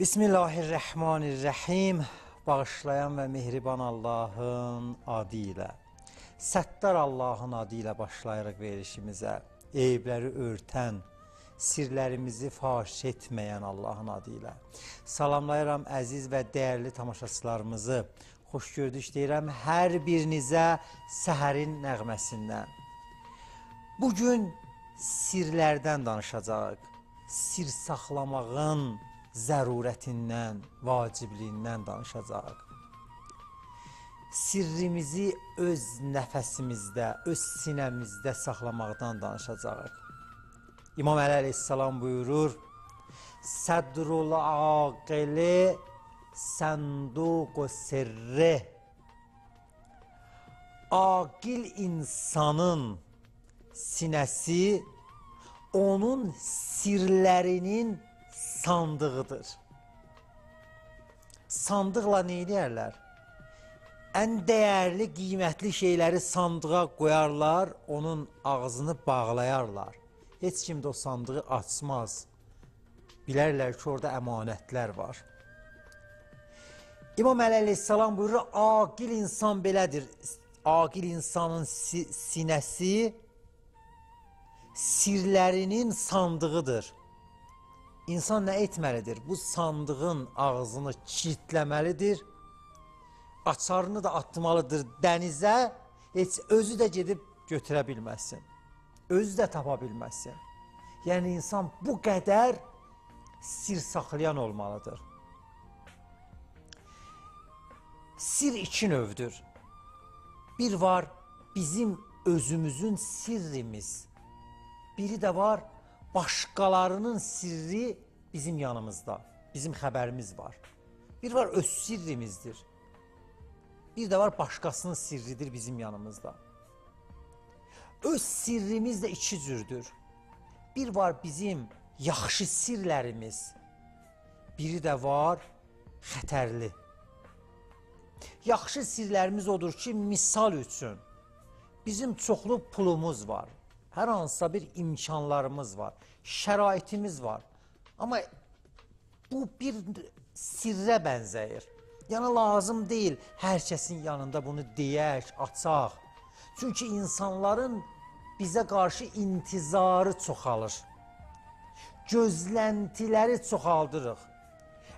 Bismillahirrahmanirrahim. Bağışlayan və mehriban Allahın adı ilə. Səttar Allahın adı ilə başlayırıq verişimizə. Eyibləri örtən, sirlərimizi faş etməyən Allahın adı ilə. Salamlayıram əziz və dəyərli tamaşaçılarımızı. Xoş gördük deyirəm hər birinizə səhərin nəğməsindən. Bugün sirlərdən danışacağıq. Sir saxlamağın zərurətindən, vacibliyindən danışacağıq. Sirrimizi öz nəfəsimizdə, öz sinəmizdə saxlamaqdan danışacağıq. İmam Əli əleyhissalam buyurur: Sədrul aqili sənduqu sirri Aqil insanın sinəsi onun sirlərinin sandığıdır. Sandıqla nə edərlər? Ən dəyərli, qiymətli şeyləri sandığa qoyarlar, onun ağzını bağlayarlar. Heç kim də o sandığı açmaz. Bilərlər ki, orada əmanətlər var. İmam əleyhissalam buyurur, aqil insan belədir. Aqil insanın si sinəsi sirlərinin sandığıdır. İnsan nə etməlidir? Bu sandığın ağzını kilitləməlidir. Açarını da atmalıdır dənizə. Heç özü də gedib götürə bilməsin. Özü də tapa bilməsin. Yəni insan bu qədər sir saxlayan olmalıdır. Sir iki növdür. Bir var bizim özümüzün sirrimiz. Biri də var başqalarının sirri bizim yanımızda, bizim xəbərimiz var. Bir var öz sirrimizdir. Bir də var başqasının sirridir bizim yanımızda. Öz sirrimiz də iki cürdür. Bir var bizim yaxşı sirlərimiz. Biri də var xətərli. Yaxşı sirlərimiz odur ki, misal üçün bizim çoxlu pulumuz var hər hansısa bir imkanlarımız var, şəraitimiz var. Amma bu bir sirrə bənzəyir. Yəni lazım deyil hər kəsin yanında bunu deyək, açaq. Çünki insanların bizə qarşı intizarı çoxalır. Gözləntiləri çoxaldırıq.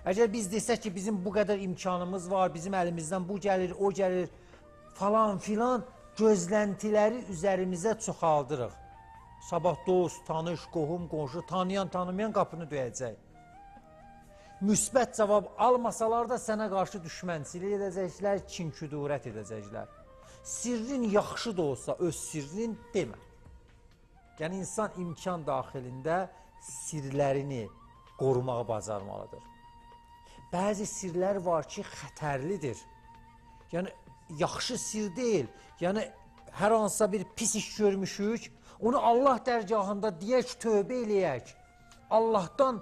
Əgər biz desək ki, bizim bu qədər imkanımız var, bizim əlimizdən bu gəlir, o gəlir, falan filan, gözləntiləri üzərimizə çoxaldırıq. Sabah dost, tanış, qohum, qonşu, tanıyan, tanımayan qapını döyəcək. Müsbət cavab almasalar da sənə qarşı düşmənçilik edəcəklər, kin-küdurət edəcəklər. Sirrin yaxşı da olsa öz sirrin demə. Yəni insan imkan daxilində sirlərini qorumağı bacarmalıdır. Bəzi sirlər var ki, xətərlidir. Yəni yaxşı sir deyil. Yəni hər hansısa bir pis iş görmüşük, Onu Allah dərgahında deyək, tövbə eləyək. Allahdan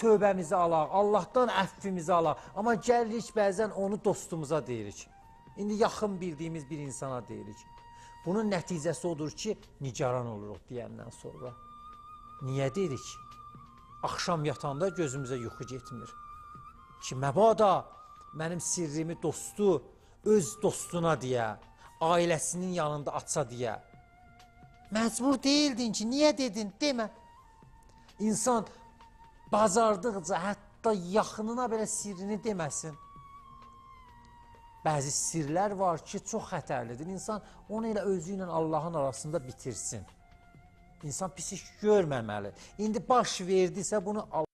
tövbəmizi alaq, Allahdan əffimizi alaq. Amma gəlirik bəzən onu dostumuza deyirik. İndi yaxın bildiyimiz bir insana deyirik. Bunun nəticəsi odur ki, nigaran oluruq deyəndən sonra. Niyə deyirik? Axşam yatanda gözümüzə yuxu getmir. Ki, məbada mənim sirrimi dostu öz dostuna deyə, ailəsinin yanında açsa deyə. Məcbur deyildin ki, niyə dedin? Demə. İnsan bacardıqca, hətta yaxınına belə sirrini deməsin. Bəzi sirlər var ki, çox xətərlidir. İnsan onu elə özü ilə Allahın arasında bitirsin. İnsan pis iş görməməli. İndi baş verdisə bunu Allah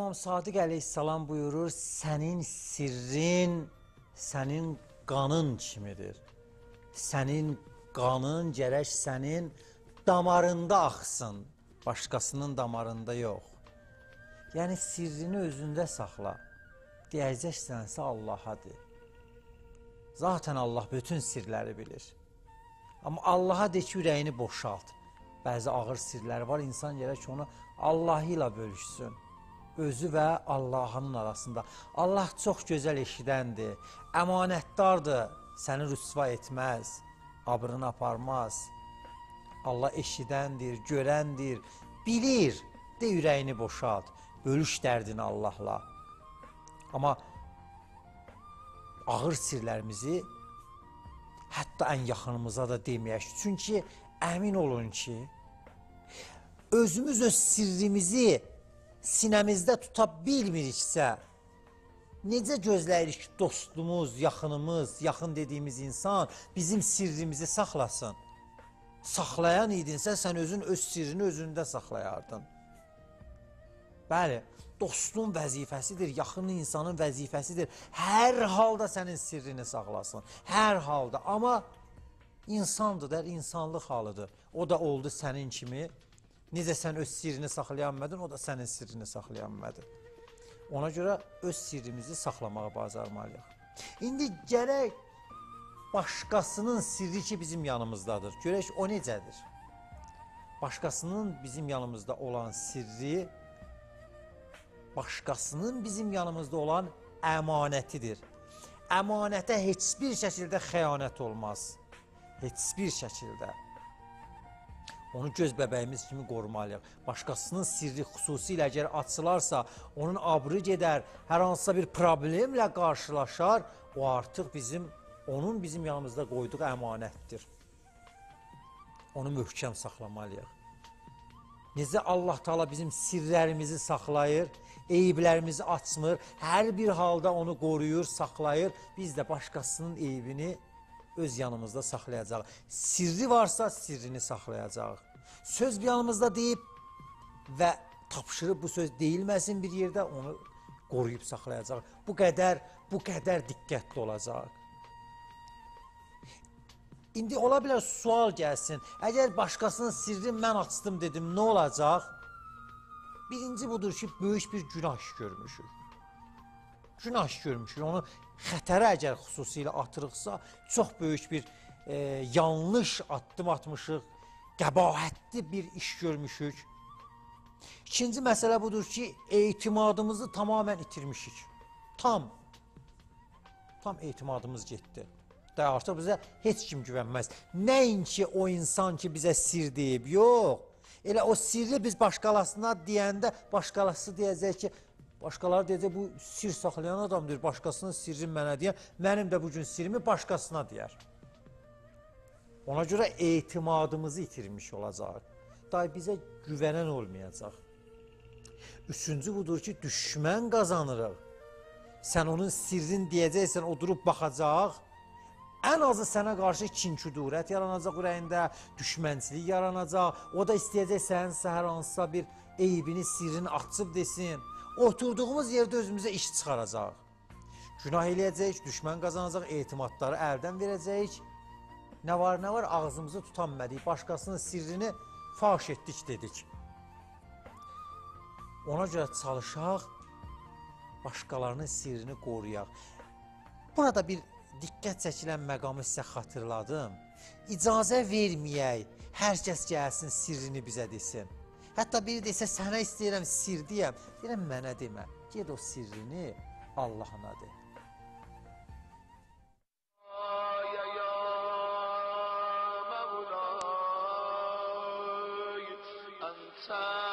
İmam Sadiq əleyhissalam buyurur, sənin sirrin sənin qanın kimidir. Sənin qanın gərək sənin damarında axsın, başqasının damarında yox. Yəni sirrini özündə saxla. Deyəcəksənsə Allaha de. Zaten Allah bütün sirləri bilir. Amma Allaha de ki, ürəyini boşalt. Bəzi ağır sirlər var, insan gərək onu Allah ilə bölüşsün. Özü və Allahın arasında. Allah çox gözəl eşidəndir, əmanətdardır, səni rüsva etməz, abrını aparmaz. Allah eşidəndir, görəndir, bilir. De ürəyini boşalt, bölüş dərdini Allahla. Amma ağır sirlərimizi hətta ən yaxınımıza da deməyək. Çünki əmin olun ki, özümüz öz sirrimizi sinəmizdə tuta bilmiriksə, necə gözləyirik ki, dostumuz, yaxınımız, yaxın dediyimiz insan bizim sirrimizi saxlasın? Saxlayan idinsə, sən özün öz sirrini özündə saxlayardın. Bəli, dostun vəzifəsidir, yaxın insanın vəzifəsidir. Hər halda sənin sirrini saxlasın. Hər halda. Amma insandır da, insanlıq halıdır. O da oldu sənin kimi. Necə sən öz sirrini saxlaya bilmədin, o da sənin sirrini saxlaya bilmədi. Ona görə öz sirrimizi saxlamağa bacarmalıyıq. İndi gərək başqasının sirri ki bizim yanımızdadır. Görək o necədir? Başqasının bizim yanımızda olan sirri başqasının bizim yanımızda olan əmanətidir. Əmanətə heç bir şəkildə xəyanət olmaz. Heç bir şəkildə. Onu göz bəbəyimiz kimi qorumalıyıq. Başqasının sirri xüsusilə əgər açılarsa, onun abrı gedər, hər hansısa bir problemlə qarşılaşar, o artıq bizim, onun bizim yanımızda qoyduğu əmanətdir. Onu möhkəm saxlamalıyıq. Necə Allah Taala bizim sirrlərimizi saxlayır, eyiblərimizi açmır, hər bir halda onu qoruyur, saxlayır. Biz də başqasının eyibini öz yanımızda saxlayacaq. Sirri varsa sirrini saxlayacaq. Söz bir yanımızda deyib və tapşırıb bu söz deyilməsin bir yerdə onu qoruyub saxlayacaq. Bu qədər, bu qədər diqqətli olacaq. İndi ola bilər sual gəlsin. Əgər başqasının sirrini mən açdım dedim, nə olacaq? Birinci budur ki, böyük bir günah görmüşük. Günah görmüşük. Onu xətərə əgər xüsusilə atırıqsa, çox böyük bir e, yanlış addım atmışıq, qəbahətli bir iş görmüşük. İkinci məsələ budur ki, etimadımızı tamamən itirmişik. Tam. Tam etimadımız getdi də artıq bizə heç kim güvənməz. Nəinki o insan ki bizə sir deyib, yox. Elə o sirri biz başqalasına deyəndə başqalası deyəcək ki, başqaları deyəcək bu sir saxlayan adamdır, başqasının sirrini mənə deyər, mənim də bu gün sirrimi başqasına deyər. Ona görə etimadımızı itirmiş olacaq. Day bizə güvənən olmayacaq. Üçüncü budur ki, düşmən qazanırıq. Sən onun sirrini deyəcəksən, o durub baxacaq ən azı sənə qarşı kin-küdurət yaranacaq ürəyində, düşmənçilik yaranacaq. O da istəyəcək sənin hər hansısa bir eybini, sirrini açıb desin. Oturduğumuz yerdə özümüzə iş çıxaracaq. Günah eləyəcəyik, düşmən qazanacaq, etimadları əldən verəcəyik. Nə var, nə var ağzımızı tutanmədik, başqasının sirrini faş etdik dedik. Ona görə çalışaq, başqalarının sirrini qoruyaq. Burada bir diqqət çəkilən məqamı sizə xatırladım. İcazə verməyək, hər kəs gəlsin sirrini bizə desin. Hətta biri desə sənə istəyirəm sir deyəm. Deyirəm mənə demə. Ged o sirrini Allahına de. Time.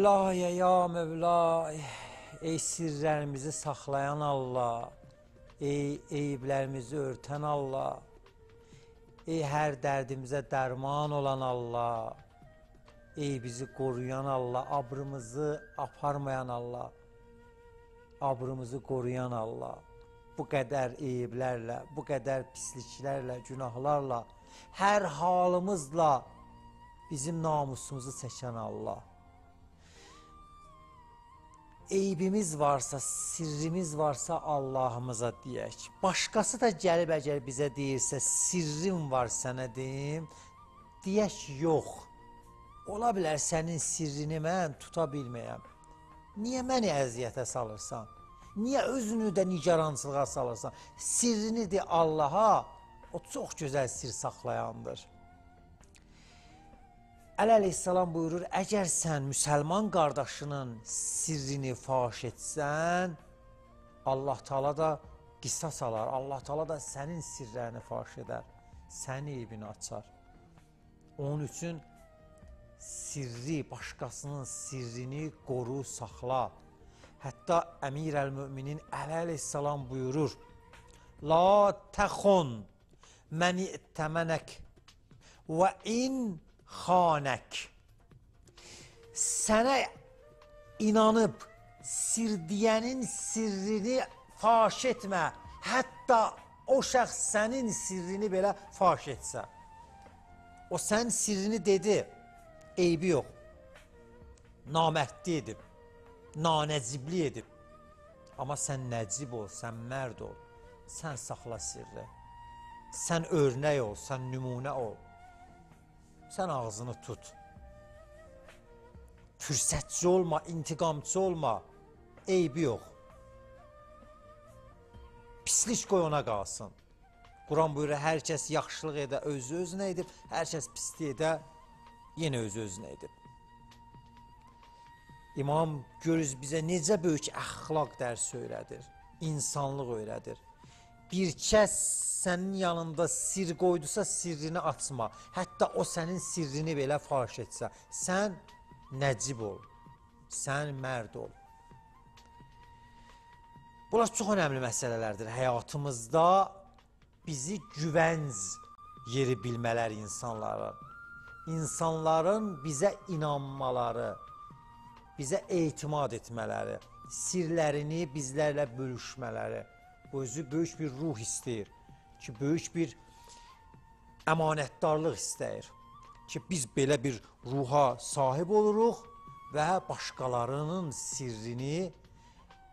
Mövlaya ya Mövla, ey sirrlərimizi saxlayan Allah, ey eyiblərimizi örtən Allah, ey hər dərdimizə dərman olan Allah, ey bizi qoruyan Allah, abrımızı aparmayan Allah, abrımızı qoruyan Allah, bu qədər eyiblərlə, bu qədər pisliklərlə, günahlarla, hər halımızla bizim namusumuzu çəkən Allah. Eybimiz varsa, sirrimiz varsa Allahımıza deyək. Başqası da gəlib əgər bizə deyirsə, sirrim var sənə deyim, deyək yox. Ola bilər sənin sirrini mən tuta bilməyəm. Niyə məni əziyyətə salırsan? Niyə özünü də nigarançılığa salırsan? Sirrini de Allaha, o çox gözəl sir saxlayandır. Əli əleyhissalam buyurur, əgər sən müsəlman qardaşının sirrini faş etsən, Allah Taala da qisas alar. Allah Taala da sənin sirlərini faş edər. Sənin eybini açar. Onun üçün sirri, başqasının sirrini qoru, saxla. Hətta Əmir əl-Müminin Əli əleyhissalam buyurur, La təxun məni ittəmənək və in xanək. Sənə inanıb sir deyənin sirrini faş etmə. Hətta o şəxs sənin sirrini belə faş etsə. O sən sirrini dedi, eybi yox. Namərdli edib, nanəcibli edib. Amma sən nəcib ol, sən mərd ol. Sən saxla sirri. Sən örnək ol, sən nümunə ol. Sən ağzını tut. Fürsətçi olma, intiqamçı olma. Eybi yox. Pislik qoy ona qalsın. Quran buyurur, hər kəs yaxşılıq edə özü özünə edib, hər kəs pislik edə yenə özü özünə edib. İmam görüz bizə necə böyük əxlaq dərsi öyrədir, insanlıq öyrədir. Bir kəs sənin yanında sir qoydusa sirrini açma. Hətta o sənin sirrini belə faş etsə, sən nəcib ol. Sən mərd ol. Bunlar çox önəmli məsələlərdir. Həyatımızda bizi güvənc yeri bilmələri insanların, insanların bizə inanmaları, bizə etimad etmələri, sirlərini bizlərlə bölüşmələri bu özü böyük bir ruh istəyir ki, böyük bir əmanətdarlıq istəyir ki, biz belə bir ruha sahib oluruq və başqalarının sirrini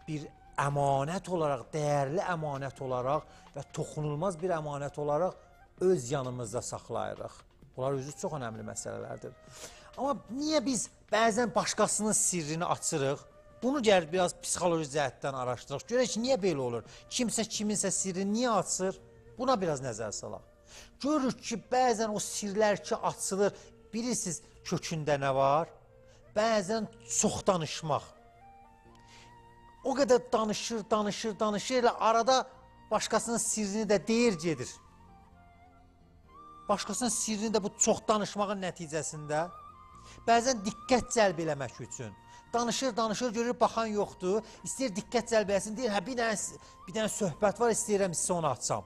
bir əmanət olaraq, dəyərli əmanət olaraq və toxunulmaz bir əmanət olaraq öz yanımızda saxlayırıq. Bunlar özü çox önəmli məsələlərdir. Amma niyə biz bəzən başqasının sirrini açırıq? Bunu gəl biraz psixoloji cəhətdən araşdıraq. Görək ki, niyə belə olur? Kimsə kiminsə sirrini niyə açır? Buna biraz nəzər salaq. Görürük ki, bəzən o sirlər ki, açılır, bilirsiniz kökündə nə var? Bəzən çox danışmaq. O qədər danışır, danışır, danışır, elə arada başqasının sirrini də deyir, gedir. Başqasının sirrini də bu çox danışmağın nəticəsində bəzən diqqət cəlb eləmək üçün danışır, danışır, görür baxan yoxdur. İstəyir diqqət cəlb etsin, deyir, hə bir dənə bir dənə söhbət var, istəyirəm sizə onu açsam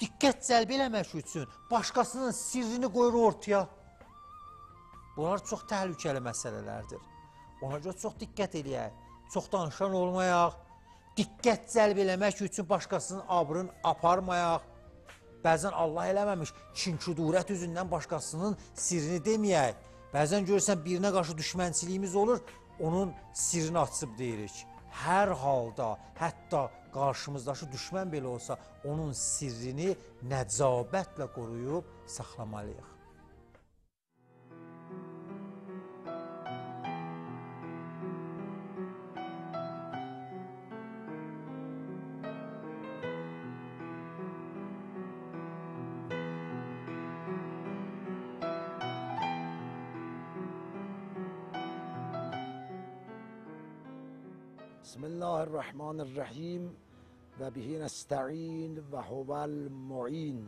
diqqət cəlb eləmək üçün başqasının sirrini qoyur ortaya. Bunlar çox təhlükəli məsələlərdir. Ona görə çox diqqət eləyək, çox danışan olmayaq, diqqət cəlb eləmək üçün başqasının abrını aparmayaq. Bəzən Allah eləməmiş, kin-kudurət üzündən başqasının sirrini deməyək. Bəzən görürsən birinə qarşı düşmənçiliyimiz olur, onun sirrini açıb deyirik. Hər halda, hətta qarşımızdakı düşmən belə olsa, onun sirrini nəcabətlə qoruyub saxlamalıyıq. الرحمن الرحیم و به نستعین و هو المعین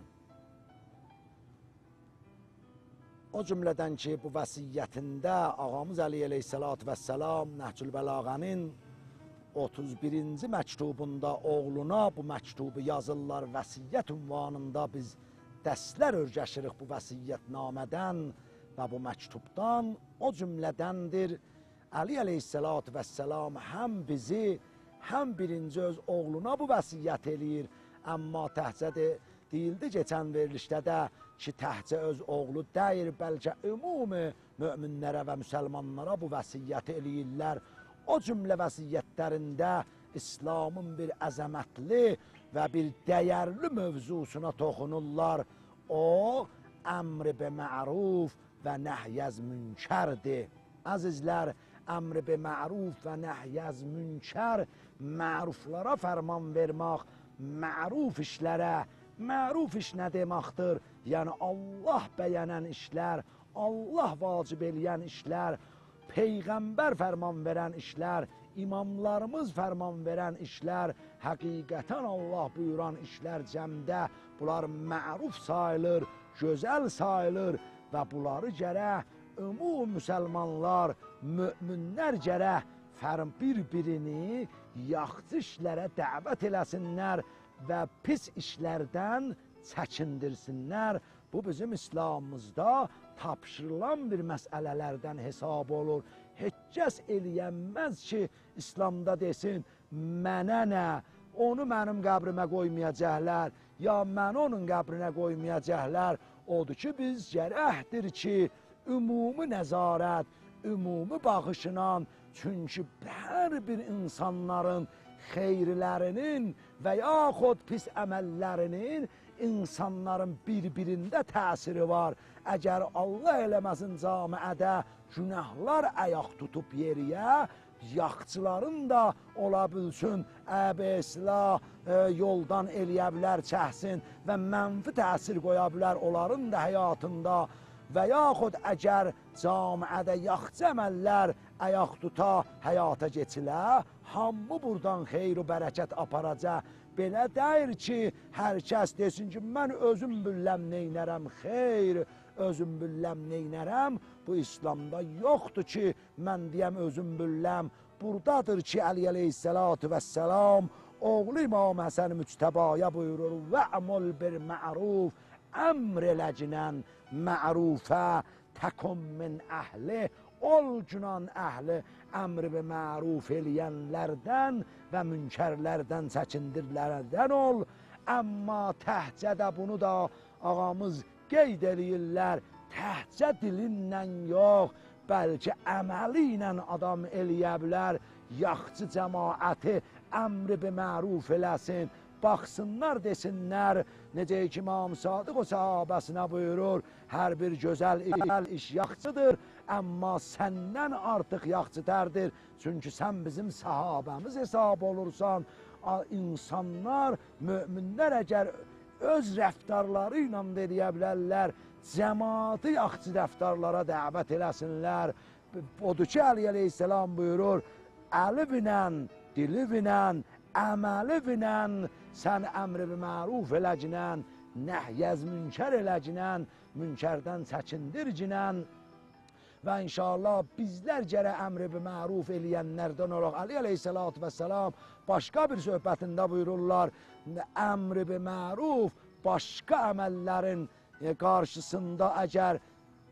O cümlədən ki, bu vəsiyyətində ağamız Əli əleyhissalat və səlam Nəhcül Bəlağənin 31-ci məktubunda oğluna bu məktubu yazırlar vəsiyyət ünvanında biz dəstlər örgəşirik bu vəsiyyətnamədən və bu məktubdan o cümlədəndir Əli əleyhissalat və səlam həm bizi, həm birinci öz oğluna bu vəsiyyət eləyir. Amma təhcədə deyildi keçən verilişdə də ki, təhcə öz oğlu deyir, bəlkə ümumi möminlərə və müsəlmanlara bu vəsiyyəti eləyirlər. O cümlə vəsiyyətlərində İslamın bir əzəmətli və bir dəyərli mövzusuna toxunurlar. O, əmr-i be məruf və nəhyəz münkərdir. Əzizlər, əmr be məruf və nəhyəz münkər məruflara fərman vermək, məruf işlərə, məruf iş nə deməkdir? Yəni Allah bəyənən işlər, Allah vacib eləyən işlər, Peyğəmbər fərman verən işlər, imamlarımız fərman verən işlər, həqiqətən Allah buyuran işlər cəmdə bunlar məruf sayılır, gözəl sayılır və bunları gərək ümum müsəlmanlar, möminlər gərək bir-birini yaxşı işlərə dəvət eləsinlər və pis işlərdən çəkindirsinlər. Bu bizim İslamımızda tapşırılan bir məsələlərdən hesab olur. Heç kəs eləyənməz ki, İslamda desin, mənə nə, onu mənim qəbrimə qoymayacaqlar, ya mən onun qəbrinə qoymayacaqlar. Odur ki, biz gərəkdir ki, ümumi nəzarət, ümumi bağışınan, çünki hər bir insanların xeyirlərinin və yaxud pis əməllərinin insanların bir-birində təsiri var. Əgər Allah eləməsin camiədə günahlar ayaq tutub yeriyə, yaxçıların da ola bilsin, əbesla e, yoldan eləyə bilər, çəhsin və mənfi təsir qoya bilər onların da həyatında və yaxud əgər camiədə yaxçı əməllər ayaq tuta, həyata keçilə, hamı buradan xeyr və bərəkət aparacaq. Belə deyir ki, hər kəs desin ki, mən özüm bülləm neynərəm, xeyr, özüm bülləm neynərəm. Bu İslamda yoxdur ki, mən deyəm özüm bülləm. Buradadır ki, Əli əleyhissalatu vəssalam, oğlu İmam Həsən Müctəbaya buyurur, və'mul bir məruf, əmr eləcinən mərufə, təkum min əhli, ol günan əhli əmri və məruf eləyənlərdən və münkərlərdən çəkindirlərdən ol. Amma təhcədə bunu da ağamız qeyd eləyirlər, təhcə dilinlə yox, bəlkə əməli ilə adam eləyə bilər, yaxçı cəmaəti əmri bir məruf eləsin, baxsınlar desinlər, necə ki İmam Sadıq o sahabəsinə buyurur, hər bir gözəl iş yaxçıdır, amma səndən artıq yaxçıtərdir. Çünki sən bizim sahabəmiz hesab olursan, insanlar, möminlər əgər öz rəftarları ilə deyə bilərlər, cəmaatı yaxçı rəftarlara dəvət eləsinlər. Odur ki, Əli əleyhissalam buyurur, əli binən, dili binən, əməli binən, sən əmri bi məruf eləcinən, nəhyəz münkər eləcinən, münkərdən çəkindircinən, və inşallah bizlər gərə əmri bi məruf eləyənlərdən olaq. Ali əleyhissalatü vəssalam başqa bir söhbətində buyururlar, əmri bi məruf başqa əməllərin qarşısında əgər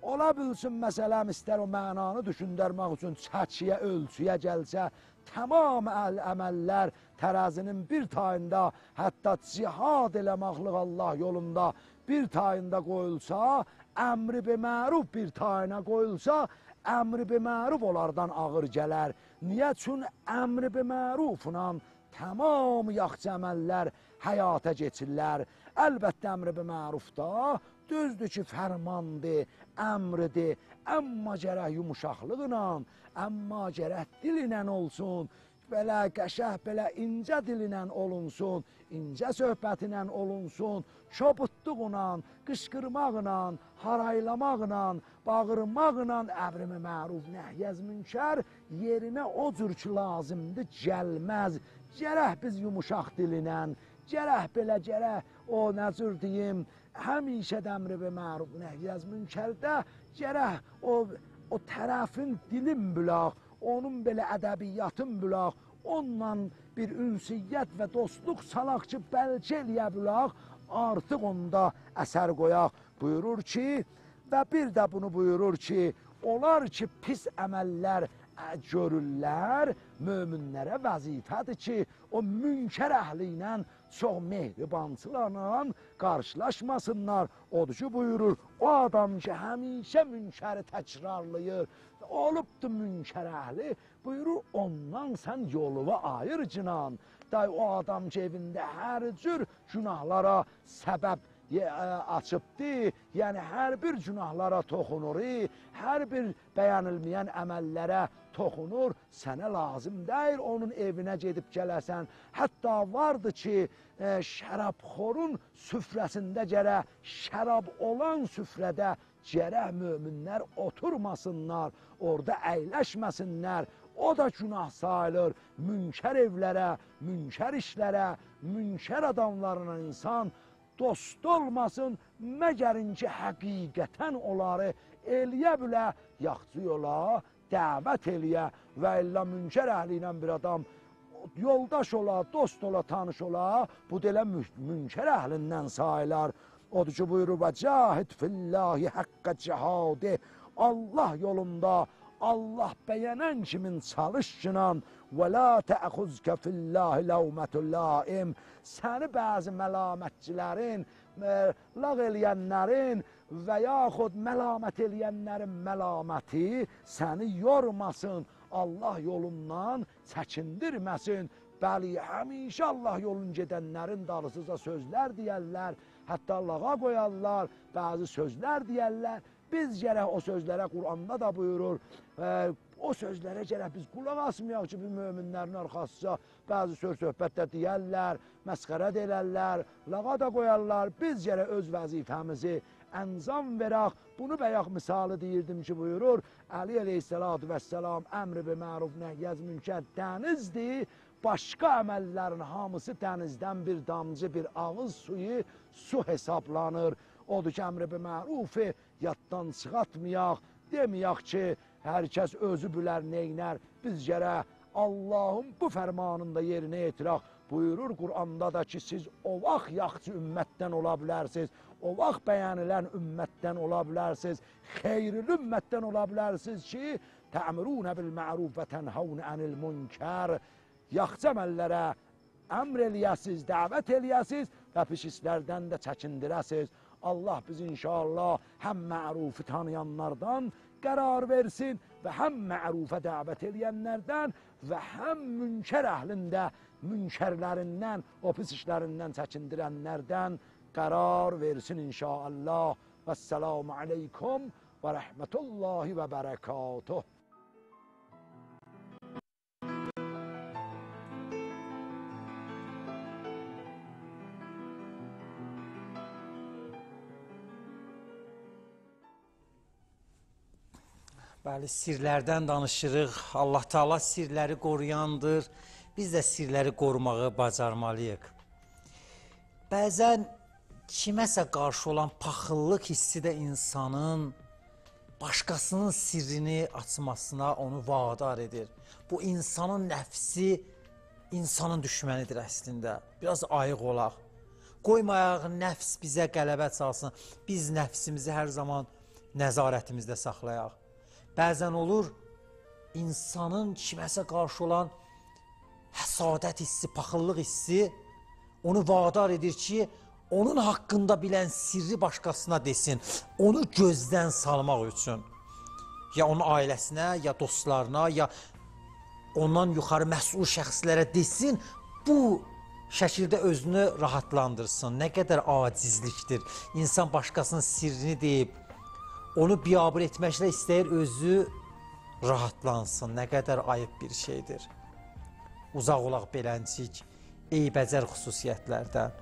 ola bilsin məsələm istər o mənanı düşündərmək üçün çəkiyə, ölçüyə gəlsə, tamam əl əməllər tərəzinin bir tayında, hətta cihad eləməklik Allah yolunda bir tayında qoyulsa, əmri be məruf bir tayına qoyulsa, əmri be məruf onlardan ağır gələr. Niyə? Çün əmri be mərufla tamam yaxşı əməllər həyata keçirlər. Əlbəttə əmri be mərufda düzdür ki, fərmandır, əmridir, amma gərək yumuşaqlıqla, amma gərək dilinə olsun, belə qəşəh, belə incə dilinə olunsun, incə söhbətinə olunsun, çobutluqla, qışqırmaqla, haraylamaqla, bağırmaqla əmri məruf nəhyəz münkər yerinə o cür ki lazımdır gəlməz. Gərək biz yumuşaq dilinə, gərək belə gərək o nə cür deyim, həmişə də əmri və məruf nəhyəz münkərdə gərək o o tərəfin dilin bülaq, onun belə ədəbiyyatın bülaq, onunla bir ünsiyyət və dostluq salaq ki, bəlkə eləyə bülaq, artıq onda əsər qoyaq. Buyurur ki, və bir də bunu buyurur ki, olar ki, pis əməllər görürlər, möminlərə vəzifədir ki, o münkər əhli ilə çox mehribançılarla qarşılaşmasınlar. Odur ki, buyurur, o adam ki, həmişə münkəri təkrarlayır, olubdur münkər əhli, buyurur, ondan sən yoluva ayır cinan. Day o adam ki, evində hər cür günahlara səbəb ye- ə, açıbdı. Yəni hər bir günahlara toxunur, hər bir bəyənilməyən əməllərə toxunur. Sənə lazım deyil onun evinə gedib gələsən. Hətta vardı ki, ə, şərabxorun süfrəsində gərə şərab olan süfrədə gərək möminlər oturmasınlar, orada əyləşməsinlər. O da günah sayılır. Münkər evlərə, münkər işlərə, münkər adamlarına insan dost olmasın, məgərin ki, həqiqətən onları eləyə bilə, yaxçı yola dəvət eləyə və illə münkər əhli ilə bir adam yoldaş ola, dost ola, tanış ola, bu da elə mü- münkər əhlindən sayılar. Odur ki, buyurur və cahid fillahi həqqə cihadi. Allah yolunda Allah bəyənən kimin çalışçınan və la təxuzkə fillahi ləvmətul laim səni bəzi məlamətçilərin, ə, lağ eləyənlərin və yaxud məlamət eləyənlərin məlaməti səni yormasın, Allah yolundan çəkindirməsin. Bəli, həmişə Allah yolun gedənlərin dalısıza sözlər deyərlər, hətta lağa qoyarlar, bəzi sözlər deyərlər. Biz gərək o sözlərə Quranda da buyurur, ə, o sözlərə gərək biz qulaq asmayaq ki, bir möminlərin arxasıca bəzi söz söhbətdə deyərlər, məsxərə deyərlər, lağa da qoyarlar. Biz gərək öz vəzifəmizi əncam verək. Bunu bəyək misalı deyirdim ki, buyurur, Əli əleyhissalatu vəssalam əmri bi məruf nəhyəz münkər dənizdir. Başqa əməllərin hamısı dənizdən bir damcı, bir ağız suyu su hesablanır. Odur ki, əmri bi mərufi yaddan çıxatmayaq. Deməyək ki, hər kəs özü bilər, neynər. Biz gərək Allahın bu fərmanında yerinə yetirək. Buyurur Quranda da ki, siz o vaxt yaxçı ümmətdən ola bilərsiniz, o vaxt bəyənilən ümmətdən ola bilərsiniz, xeyrli ümmətdən ola bilərsiniz ki, təmirunə bil məruf və tənhavun ənil münkər, yaxçı əməllərə əmr eləyəsiz, dəvət eləyəsiz və pis işlərdən də çəkindirəsiz. Allah biz inşallah həm mərufu tanıyanlardan qərar versin və həm mərufə dəvət eləyənlərdən və həm münkər əhlində münkərlərindən, o pis işlərindən çəkindirənlərdən qərar versin inşallah. Vəssalamu aleykum və rəhmətullahi və bərəkatuh. Bəli, sirlərdən danışırıq. Allah Taala sirləri qoruyandır. Biz də sirləri qorumağı bacarmalıyıq. Bəzən kiməsə qarşı olan paxıllıq hissi də insanın başqasının sirrini açmasına onu vadar edir. Bu insanın nəfsi insanın düşmənidir əslində. Biraz ayıq olaq. Qoymayaq nəfs bizə qələbə çalsın. Biz nəfsimizi hər zaman nəzarətimizdə saxlayaq. Bəzən olur insanın kiməsə qarşı olan həsadət hissi, paxıllıq hissi onu vadar edir ki, onun haqqında bilən sirri başqasına desin. Onu gözdən salmaq üçün. Ya onun ailəsinə, ya dostlarına, ya ondan yuxarı məsul şəxslərə desin, bu şəkildə özünü rahatlandırsın. Nə qədər acizlikdir. İnsan başqasının sirrini deyib, onu biabır etməklə istəyir özü rahatlansın. Nə qədər ayıb bir şeydir. Uzaq olaq beləncik, eybəcər xüsusiyyətlərdən.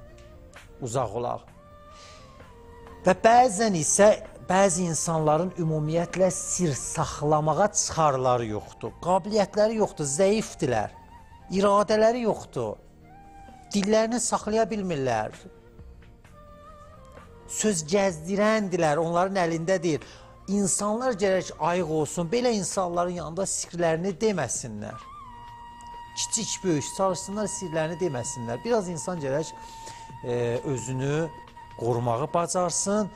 Uzaq olaq. Və bəzən isə bəzi insanların ümumiyyətlə sir saxlamağa çıxarları yoxdur. Qabiliyyətləri yoxdur, zəifdilər. İradələri yoxdur. Dillərini saxlaya bilmirlər. Söz gəzdirəndilər, onların əlində deyil. insanlar gərək ayıq olsun, belə insanların yanında sirlərini deməsinlər. Kiçik, böyük çalışsınlar, sirlərini deməsinlər. Biraz insan gərək e, özünü qorumağı bacarsın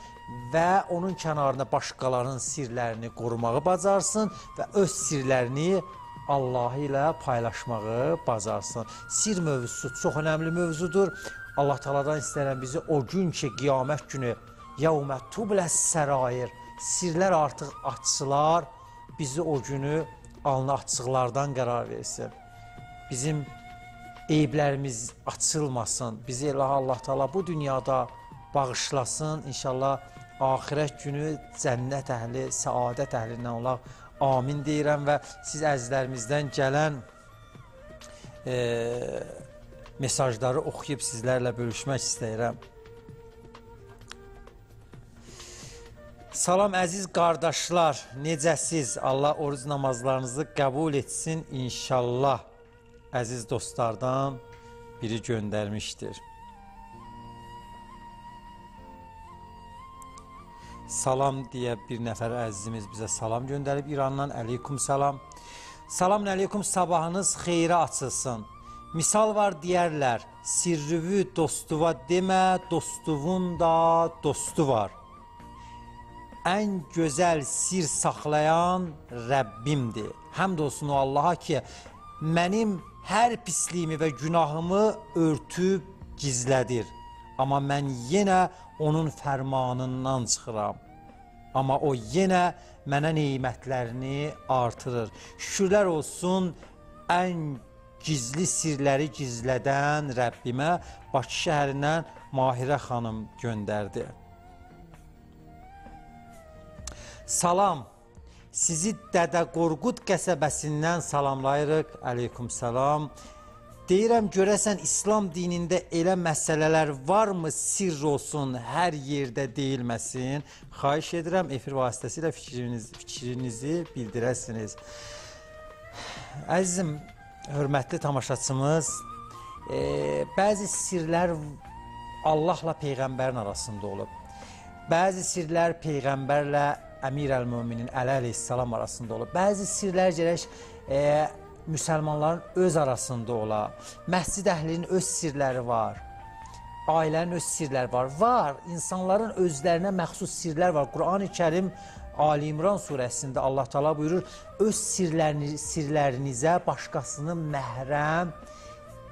və onun kənarında başqalarının sirlərini qorumağı bacarsın və öz sirlərini Allah ilə paylaşmağı bacarsın. Sir mövzusu çox önəmli mövzudur. Allah Taala'dan istənilən bizi o gün ki, qiyamət günü yevmə tubləs sərair sirlər artıq açılar, bizi o günü alnı açıqlardan qərar versin. Bizim eyiblərimiz açılmasın. Bizi elə Allah Taala bu dünyada bağışlasın. İnşallah axirət günü cənnət əhli, səadət əhlindən olaq. Amin deyirəm və siz əzizlərimizdən gələn e, mesajları oxuyub sizlərlə bölüşmək istəyirəm. Salam əziz qardaşlar, necəsiz? Allah oruc namazlarınızı qəbul etsin inşallah. Əziz dostlardan biri göndərmişdir. Salam deyə bir nəfər əzizimiz bizə salam göndərib İrandan. Əleykum salam. Salam əleykum, sabahınız xeyrə açılsın. Misal var deyərlər, sirrüvü dostuva demə, dostuvun da dostu var. Ən gözəl sir saxlayan Rəbbimdir. Həmd olsun o Allaha ki, mənim hər pisliyimi və günahımı örtüb gizlədir. Amma mən yenə onun fərmanından çıxıram. Amma o yenə mənə nemətlərini artırır. Şükürlər olsun ən gizli sirləri gizlədən Rəbbimə Bakı şəhərindən Mahirə xanım göndərdi. Salam. Sizi Dədə Qorqud qəsəbəsindən salamlayırıq. Əleykum salam. Deyirəm görəsən İslam dinində elə məsələlər varmı sirr olsun, hər yerdə deyilməsin. Xahiş edirəm efir vasitəsilə fikriniz, fikrinizi bildirəsiniz. Əzizim, hörmətli tamaşaçımız, e, bəzi sirlər Allahla peyğəmbərin arasında olub. Bəzi sirlər peyğəmbərlə Əmir əl-Möminin Əli əleyhissalam arasında olub. Bəzi sirlər gərək e, müsəlmanların öz arasında ola. Məscid əhlinin öz sirləri var. Ailənin öz sirləri var. Var, insanların özlərinə məxsus sirlər var. Qurani Kərim Ali İmran surəsində Allah Taala buyurur: "Öz sirlərini sirlərinizə başqasını məhrəm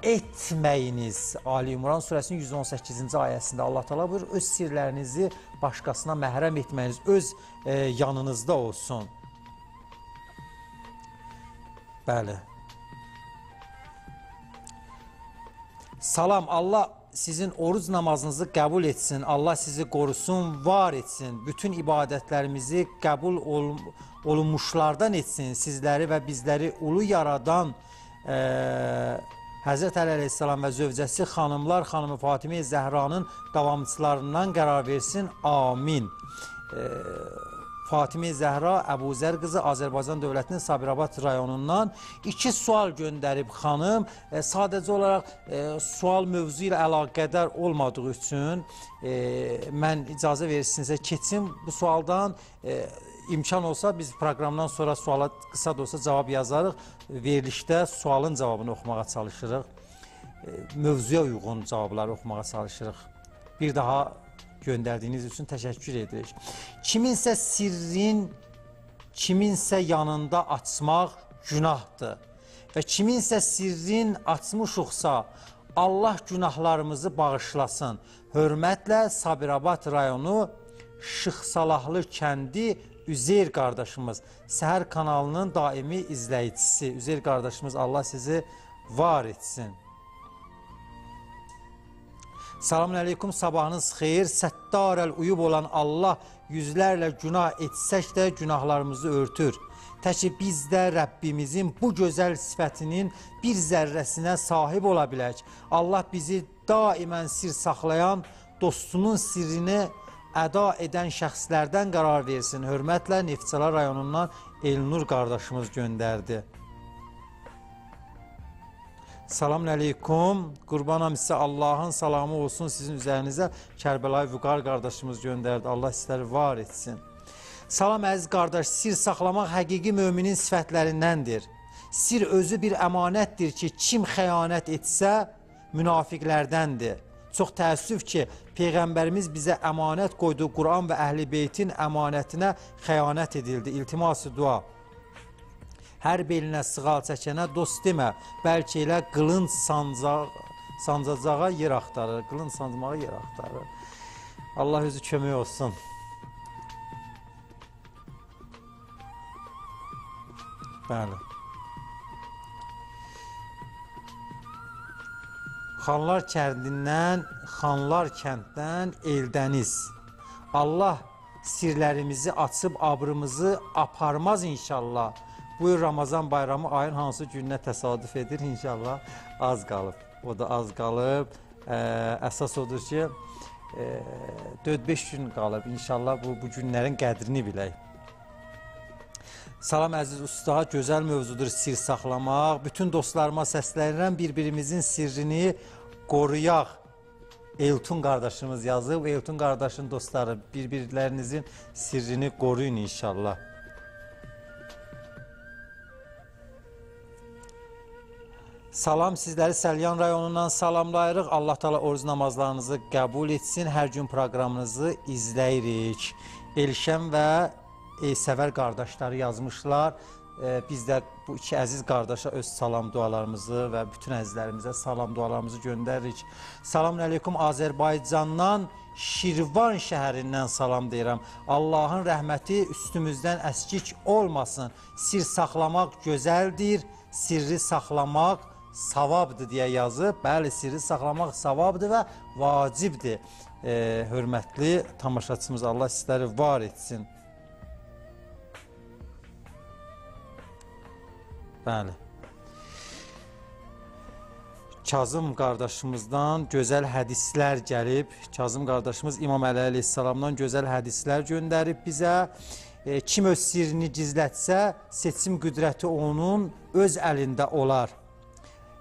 etməyiniz. Ali İmran surəsinin 118-ci ayəsində Allah Taala buyurur: "Öz sirlərinizi başqasına məhrəm etməyiniz öz e, yanınızda olsun." Bəli. Salam, Allah sizin oruc namazınızı qəbul etsin. Allah sizi qorusun, var etsin. Bütün ibadətlərimizi qəbul ol olunmuşlardan etsin. Sizləri və bizləri ulu yaradan e, Həzrət Əli əleyhissalam və zövcəsi xanımlar xanımı Fatimə Zəhranın davamçılarından qərar versin. Amin. E, Fatimə Zəhra Əbuzər qızı Azərbaycan dövlətinin Sabirabad rayonundan iki sual göndərib xanım. E, sadəcə olaraq e, sual mövzu ilə əlaqədar olmadığı üçün e, mən icazə verirsinizsə keçim bu sualdan e, imkan olsa biz proqramdan sonra suala qısa da olsa cavab yazarıq. Verilişdə sualın cavabını oxumağa çalışırıq. E, mövzuya uyğun cavabları oxumağa çalışırıq. Bir daha göndərdiyiniz üçün təşəkkür edirik. Kiminsə sirrin kiminsə yanında açmaq günahdır və kiminsə sirrin açmışıqsa Allah günahlarımızı bağışlasın. Hörmətlə Sabirabad rayonu Şıxsalahlı kəndi Üzeyr qardaşımız, Səhər kanalının daimi izləyicisi. Üzeyr qardaşımız Allah sizi var etsin. Selamun əleykum, sabahınız xeyir. Səttarəl uyub olan Allah yüzlərlə günah etsək də günahlarımızı örtür. Təki biz də Rəbbimizin bu gözəl sifətinin bir zərrəsinə sahib ola bilək. Allah bizi daimən sir saxlayan, dostunun sirrini əda edən şəxslərdən qərar versin. Hörmətlə Neftçala rayonundan Elnur qardaşımız göndərdi. Salam əleykum. Qurbanam sizə Allahın salamı olsun sizin üzərinizə. Kərbəlayı Vüqar qardaşımız göndərdi. Allah sizləri var etsin. Salam əziz qardaş, sir saxlamaq həqiqi möminin sifətlərindəndir. Sir özü bir əmanətdir ki, kim xəyanət etsə, münafiqlərdəndir. Çox təəssüf ki, peyğəmbərimiz bizə əmanət qoyduğu Quran və Əhlibeytin əmanətinə xəyanət edildi. İltiması dua. Hər belinə sığal çəkənə dost demə, bəlkə elə qılınc sancaq sancacağa yer axtarır, qılınc sancmağa yer axtarır. Allah özü kömək olsun. Bəli. Xanlar kəndindən, xanlar kənddən eldəniz. Allah sirlərimizi açıb abrımızı aparmaz inşallah. Bu Ramazan bayramı ayın hansı gününə təsadüf edir inşallah az qalıb. O da az qalıb. Ə, əsas odur ki, 4-5 gün qalıb. İnşallah bu bu günlərin qədrini bilək. Salam əziz usta, gözəl mövzudur sir saxlamaq. Bütün dostlarıma səslənirəm, bir-birimizin sirrini qoruyaq. Eltun qardaşımız yazıb, Eltun qardaşın dostları bir-birlərinizin sirrini qoruyun inşallah. Salam sizləri Səlyan rayonundan salamlayırıq. Allah Taala oruz namazlarınızı qəbul etsin. Hər gün proqramınızı izləyirik. Elşən və Eysəvər qardaşları yazmışlar. Ee, Biz də bu iki əziz qardaşa öz salam dualarımızı və bütün əzizlərimizə salam dualarımızı göndəririk. Salam əleykum Azərbaycandan Şirvan şəhərindən salam deyirəm. Allahın rəhməti üstümüzdən əskik olmasın. Sir saxlamaq gözəldir, sirri saxlamaq savabdır deyə yazıb. Bəli, sirri saxlamaq savabdır və vacibdir. Ee, hörmətli tamaşaçımız Allah sizləri var etsin. Bəli. Kazım qardaşımızdan gözəl hədislər gəlib. Kazım qardaşımız İmam Əli əleyhissalamdan gözəl hədislər göndərib bizə. E, kim öz sirrini gizlətsə, seçim qüdrəti onun öz əlində olar.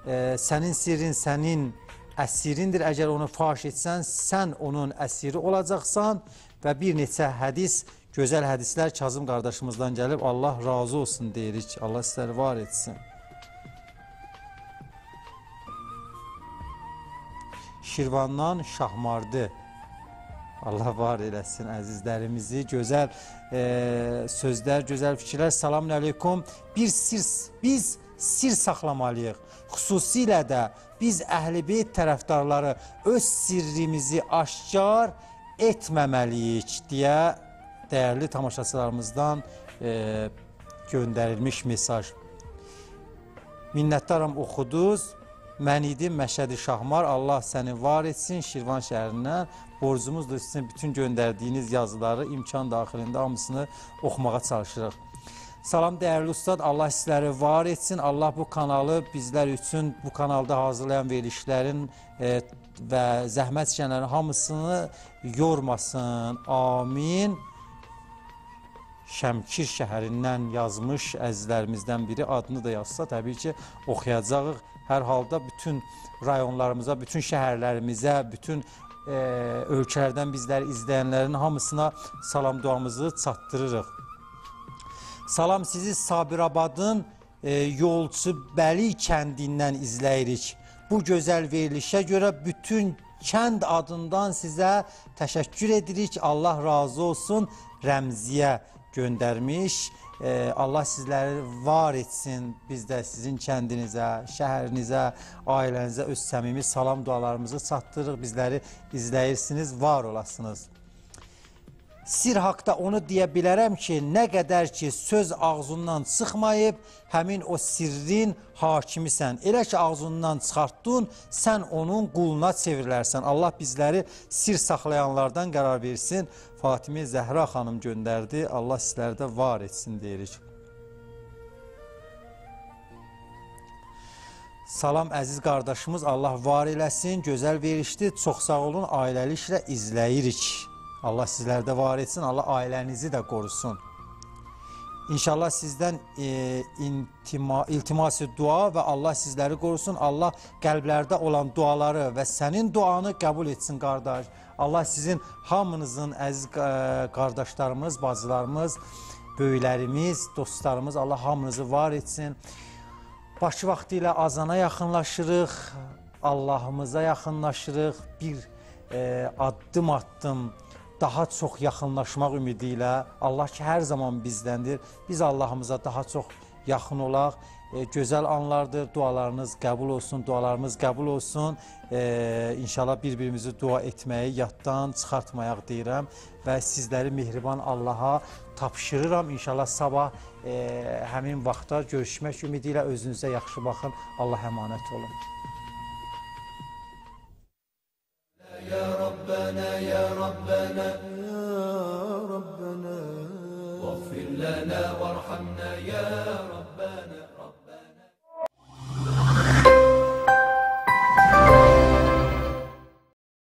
E, sənin sirrin sənin əsirindir. Əgər onu faş etsən, sən onun əsiri olacaqsan və bir neçə hədis Gözəl hədislər Kazım qardaşımızdan gəlib. Allah razı olsun deyirik. Allah sizləri var etsin. Şirvandan Şahmardı. Allah var eləsin əzizlərimizi. Gözəl e, sözlər, gözəl fikirlər. Salamün əleykum. Bir sir biz sir saxlamalıyıq. Xüsusilə də biz Əhlibeyt tərəfdarları öz sirrimizi aşkar etməməliyik deyə dəyərli tamaşaçılarımızdan e, göndərilmiş mesaj. Minnətdaram oxuduz. Mən idim Məşədi Şahmar. Allah səni var etsin Şirvan şəhərindən. Borcumuzdur sizin bütün göndərdiyiniz yazıları imkan daxilində hamısını oxumağa çalışırıq. Salam dəyərli ustad, Allah sizləri var etsin. Allah bu kanalı bizlər üçün bu kanalda hazırlayan verilişlərin e, və zəhmət çəkənlərin hamısını yormasın. Amin. Şəmkir şəhərindən yazmış əzizlərimizdən biri adını da yazsa təbii ki oxuyacağıq. Hər halda bütün rayonlarımıza, bütün şəhərlərimizə, bütün e, ölkələrdən bizləri izləyənlərin hamısına salam duamızı çatdırırıq. Salam sizi Sabirabadın e, Yolçu Bəli kəndindən izləyirik. Bu gözəl verilişə görə bütün kənd adından sizə təşəkkür edirik. Allah razı olsun. Rəmziyə göndərmiş. Ee, Allah sizləri var etsin. Biz də sizin kəndinizə, şəhərinizə, ailənizə öz səmimi salam dualarımızı çatdırırıq. Bizləri izləyirsiniz, var olasınız. Sir haqda onu deyə bilərəm ki, nə qədər ki söz ağzından çıxmayıb, həmin o sirrin hakimisən. Elə ki ağzından çıxartdın, sən onun quluna çevrilərsən. Allah bizləri sir saxlayanlardan qərar versin. Fatime Zəhra xanım göndərdi. Allah sizləri də var etsin deyirik. Salam əziz qardaşımız, Allah var eləsin, gözəl verişdi. Çox sağ olun, ailəliklə izləyirik. Allah sizləri də var etsin, Allah ailənizi də qorusun. İnşallah sizdən e, intima, iltiması dua və Allah sizləri qorusun. Allah qəlblərdə olan duaları və sənin duanı qəbul etsin qardaş. Allah sizin hamınızın əziz e, qardaşlarımız, bacılarımız, böyüklərimiz, dostlarımız Allah hamınızı var etsin. Bakı vaxtı ilə azana yaxınlaşırıq, Allahımıza yaxınlaşırıq. Bir e, addım addım daha çox yaxınlaşmaq ümidi ilə Allah ki hər zaman bizdəndir. Biz Allahımıza daha çox yaxın olaq. E, gözəl anlardır. Dualarınız qəbul olsun, dualarımız qəbul olsun. E, inşallah bir-birimizi dua etməyi yaddan çıxartmayaq deyirəm və sizləri mehriban Allaha tapşırıram. İnşallah sabah e, həmin vaxtda görüşmək ümidi ilə özünüzə yaxşı baxın. Allah əmanət olun. يا ربنا يا ربنا. يا ربنا. واغفر لنا وارحمنا يا ربنا.